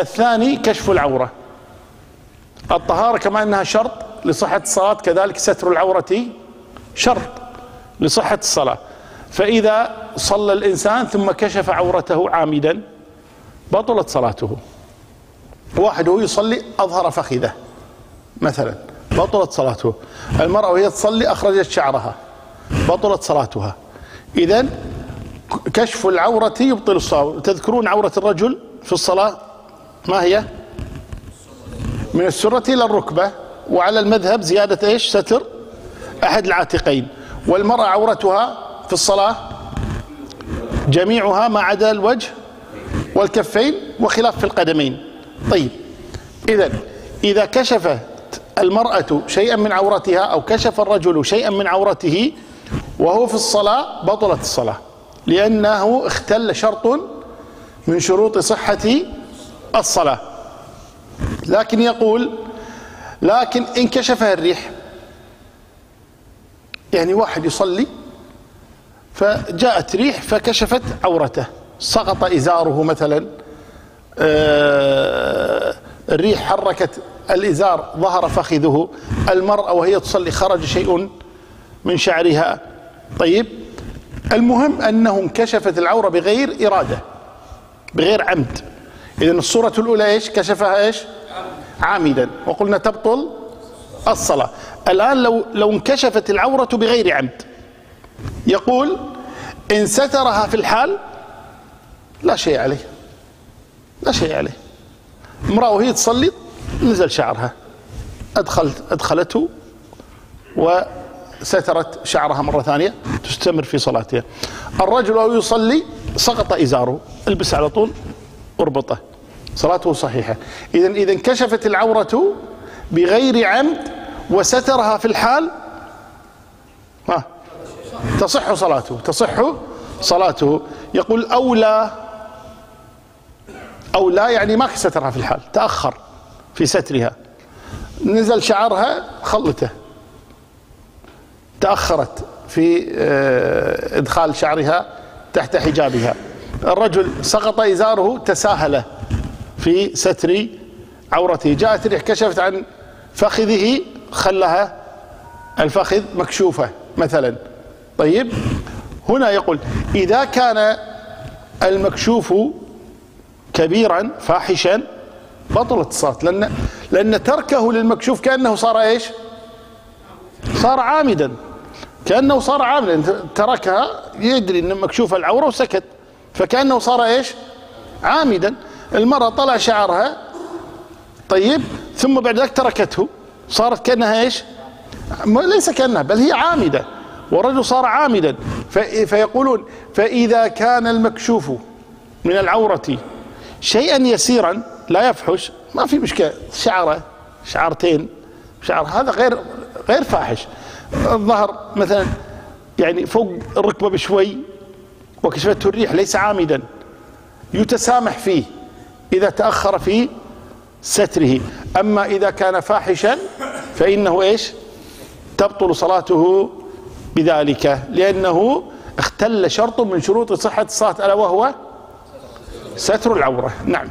الثاني كشف العورة. الطهارة كما أنها شرط لصحة الصلاة كذلك ستر العورة شرط لصحة الصلاة. فإذا صلى الإنسان ثم كشف عورته عامدا بطلت صلاته. واحد هو يصلي أظهر فخذه مثلا بطلت صلاته. المرأة وهي تصلي أخرجت شعرها بطلت صلاتها. إذا كشف العورة يبطل الصلاة. تذكرون عورة الرجل في الصلاة؟ ما هي؟ من السرة إلى الركبة وعلى المذهب زيادة إيش؟ ستر أحد العاتقين. والمرأة عورتها في الصلاة جميعها ما عدا الوجه والكفين وخلاف في القدمين. طيب إذا إذا كشفت المرأة شيئا من عورتها أو كشف الرجل شيئا من عورته وهو في الصلاة بطلت الصلاة. لأنه اختل شرط من شروط صحة الصلاة. لكن يقول لكن إن كشفها الريح يعني واحد يصلي فجاءت ريح فكشفت عورته. سقط إزاره مثلا آه، الريح حركت الإزار ظهر فخذه. المرأة وهي تصلي خرج شيء من شعرها. طيب المهم أنه انكشفت العورة بغير إرادة بغير عمد. إذا الصورة الأولى إيش؟ كشفها إيش؟ عامدا. وقلنا تبطل الصلاة. الآن لو لو انكشفت العورة بغير عمد. يقول إن سترها في الحال لا شيء عليه. لا شيء عليه. امرأة وهي تصلي نزل شعرها. أدخلت أدخلته وسترت شعرها مرة ثانية تستمر في صلاتها. الرجل وهو يصلي سقط إزاره. البس على طول. أربطة. صلاته صحيحة. إذا إذا انكشفت العورة بغير عمد وسترها في الحال. ها. تصح صلاته. تصح صلاته. يقول أولى. أو لا يعني ما سترها في الحال. تأخر في سترها. نزل شعرها خلته. تأخرت في آه، إدخال شعرها تحت حجابها. الرجل سقط إزاره تساهل في ستر عورته. جاءت ريح كشفت عن فخذه خلها الفخذ مكشوفة مثلا. طيب هنا يقول إذا كان المكشوف كبيرا فاحشا بطلت الصلاة لأن لأن تركه للمكشوف كأنه صار إيش؟ صار عامدا. كأنه صار عامدا. تركها يدري أن مكشوف العورة وسكت. فكأنه صار إيش؟ عامدا. المرأة طلع شعرها طيب ثم بعد ذلك تركته. صارت كأنها إيش؟ ليس كأنها بل هي عامدة. والرجل صار عامدا. فيقولون فإذا كان المكشوف من العورة شيئا يسيرا لا يفحش ما في مشكلة. شعرة شعرتين شعر هذا غير غير فاحش. الظهر مثلا يعني فوق الركبة بشوي وكشفته الريح ليس عامدا يتسامح فيه إذا تأخر في ستره. أما إذا كان فاحشا فإنه إيش؟ تبطل صلاته بذلك لأنه اختل شرط من شروط صحة الصلاة ألا وهو ستر العورة. نعم.